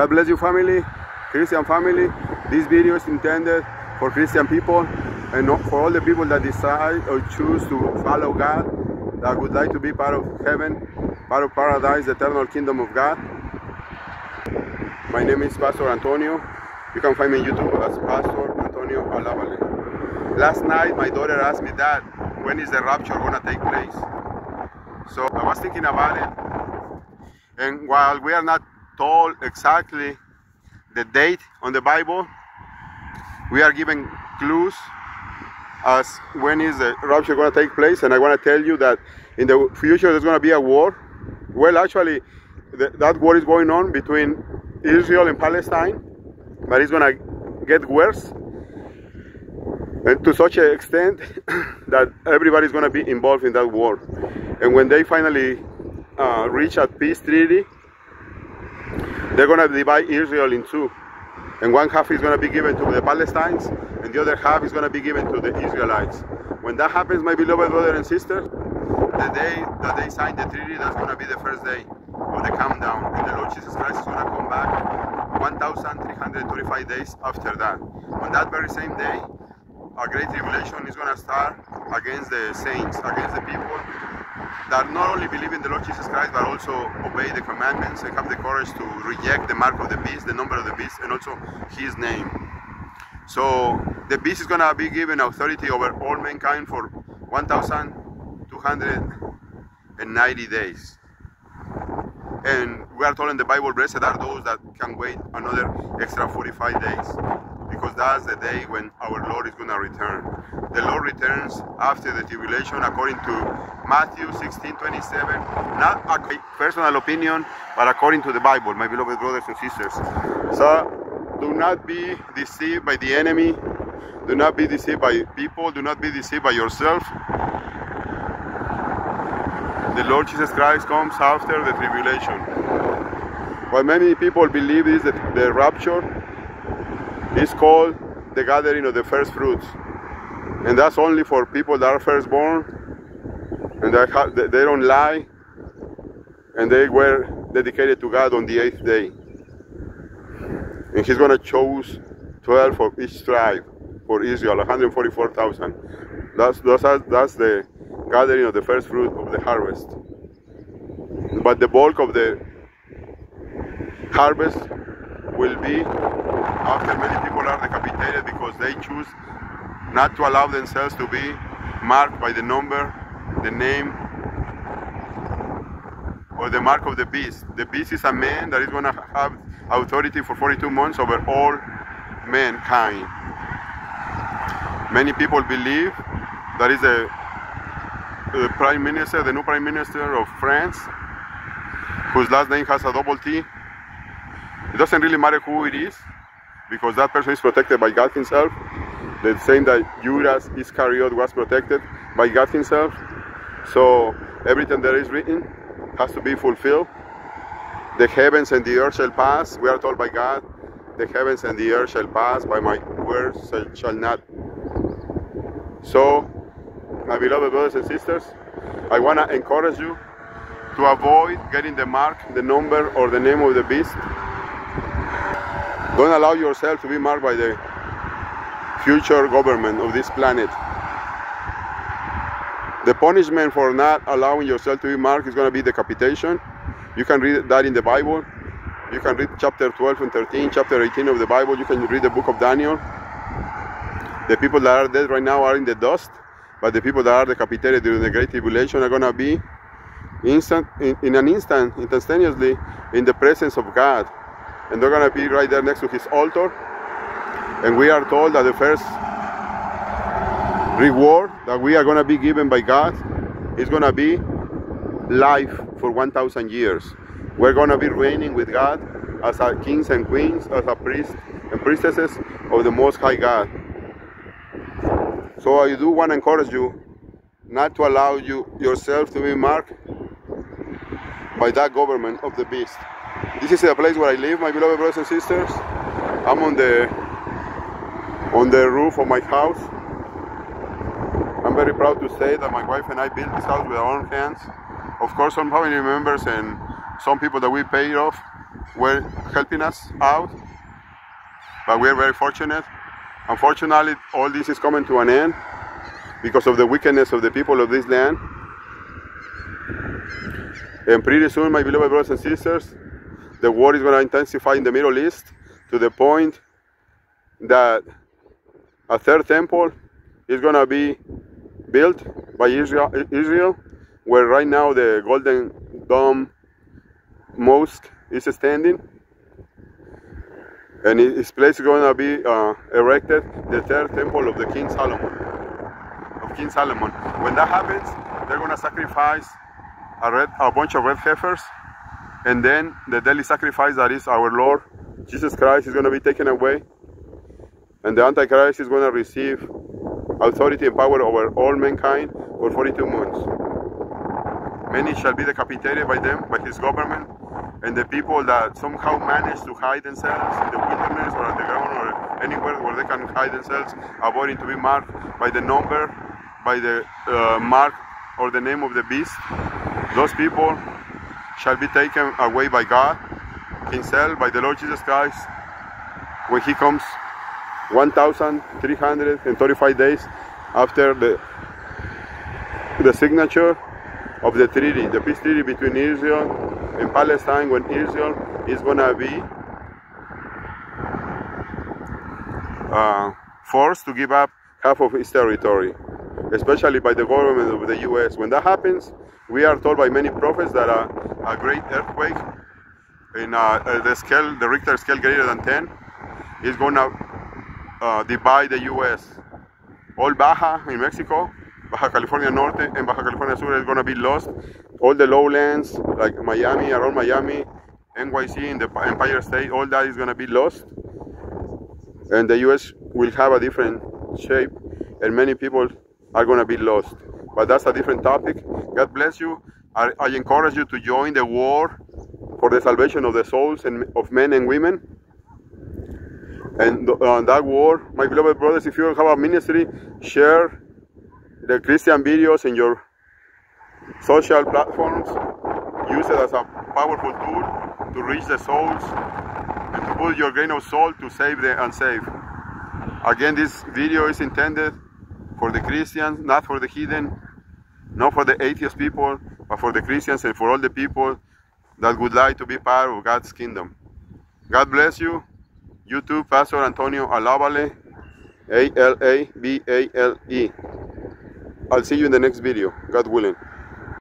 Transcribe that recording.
God bless you family, Christian family. This video is intended for Christian people and for all the people that decide or choose to follow God, that would like to be part of heaven, part of paradise, the eternal kingdom of God. My name is Pastor Antonio. You can find me on YouTube as Pastor Antonio Alabale. Last night my daughter asked me, Dad, when is the rapture gonna take place? So I was thinking about it. And while we are not told exactly the date on the Bible, we are given clues as when is the rapture going to take place and i want to tell you that in the future there's going to be a war. Well actually that war is going on between israel and palestine but it's going to get worse and to such an extent that everybody's going to be involved in that war. And when they finally uh, reach a peace treaty they're going to divide israel in two and one half is going to be given to the Palestinians, and the other half is going to be given to the Israelites. When that happens, my beloved brother and sister, the day that they sign the treaty, that's going to be the first day of the countdown, and the Lord Jesus Christ is going to come back 1,325 days after that. On that very same day, a great tribulation is going to start against the saints, against the people that not only believe in the Lord Jesus Christ, but also obey the commandments and have the courage to reject the mark of the beast, the number of the beast, and also his name. So the beast is going to be given authority over all mankind for 1,290 days. And we are told in the Bible, blessed are those that can wait another extra 45 days because that's the day when our Lord is going to return. The Lord returns after the tribulation according to Matthew 16, 27. Not a personal opinion, but according to the Bible, my beloved brothers and sisters. So do not be deceived by the enemy. Do not be deceived by people. Do not be deceived by yourself. The Lord Jesus Christ comes after the tribulation. What many people believe is that the rapture is called the gathering of the first fruits. And that's only for people that are firstborn and they, they don't lie and they were dedicated to God on the eighth day. And he's going to choose 12 of each tribe for Israel, 144,000. That's, that's, that's the gathering of the first fruit of the harvest. But the bulk of the harvest will be after many people are decapitated because they choose not to allow themselves to be marked by the number, the name, or the mark of the beast. The beast is a man that is going to have authority for 42 months over all mankind. Many people believe that is the, the prime minister, the new prime minister of France, whose last name has a double T. It doesn't really matter who it is, because that person is protected by God himself. The same that Judas Iscariot was protected by God himself. So everything that is written has to be fulfilled. The heavens and the earth shall pass. We are told by God, the heavens and the earth shall pass, by my words shall not. So, my beloved brothers and sisters, I want to encourage you to avoid getting the mark, the number, or the name of the beast don't allow yourself to be marked by the future government of this planet. The punishment for not allowing yourself to be marked is going to be decapitation. You can read that in the Bible. You can read chapter 12 and 13, chapter 18 of the Bible. You can read the book of Daniel. The people that are dead right now are in the dust, but the people that are decapitated during the Great Tribulation are going to be instant, in, in an instant, instantaneously in the presence of God and they're to be right there next to his altar. And we are told that the first reward that we are to be given by God is to be life for 1,000 years. We're to be reigning with God as kings and queens, as a priests and priestesses of the Most High God. So I do want to encourage you not to allow you yourself to be marked by that government of the beast. This is the place where I live, my beloved brothers and sisters. I'm on the on the roof of my house. I'm very proud to say that my wife and I built this house with our own hands. Of course, some family members and some people that we paid off were helping us out, but we're very fortunate. Unfortunately, all this is coming to an end because of the wickedness of the people of this land. And pretty soon, my beloved brothers and sisters, the war is going to intensify in the Middle East to the point that a third temple is going to be built by Israel, where right now the Golden Dome Mosque is standing. And its place is going to be uh, erected, the third temple of the King Solomon. Of King Solomon. When that happens, they're going to sacrifice a, red, a bunch of red heifers, and then the daily sacrifice that is our Lord Jesus Christ is going to be taken away, and the Antichrist is going to receive authority and power over all mankind for 42 months. Many shall be decapitated by them, by his government, and the people that somehow manage to hide themselves in the wilderness or on the ground or anywhere where they can hide themselves, avoiding to be marked by the number, by the uh, mark or the name of the beast, those people shall be taken away by God himself, by the Lord Jesus Christ, when he comes 1,335 days after the, the signature of the treaty, the peace treaty between Israel and Palestine, when Israel is going to be uh, forced to give up half of its territory, especially by the government of the U.S. When that happens, we are told by many prophets that a, a great earthquake in uh, the scale, the Richter scale greater than 10, is going to uh, divide the U.S. All Baja in Mexico, Baja California Norte and Baja California Sur is going to be lost. All the lowlands, like Miami, around Miami, NYC in the Empire State, all that is going to be lost. And the U.S. will have a different shape, and many people are going to be lost. But that's a different topic. God bless you. I, I encourage you to join the war for the salvation of the souls and of men and women. And on that war, my beloved brothers, if you have a ministry, share the Christian videos in your social platforms. Use it as a powerful tool to reach the souls and to put your grain of salt to save the unsaved. Again, this video is intended for the Christians, not for the heathen, not for the atheist people, but for the Christians and for all the people that would like to be part of God's kingdom. God bless you. You too, Pastor Antonio Alabale, A-L-A-B-A-L-E. I'll see you in the next video, God willing.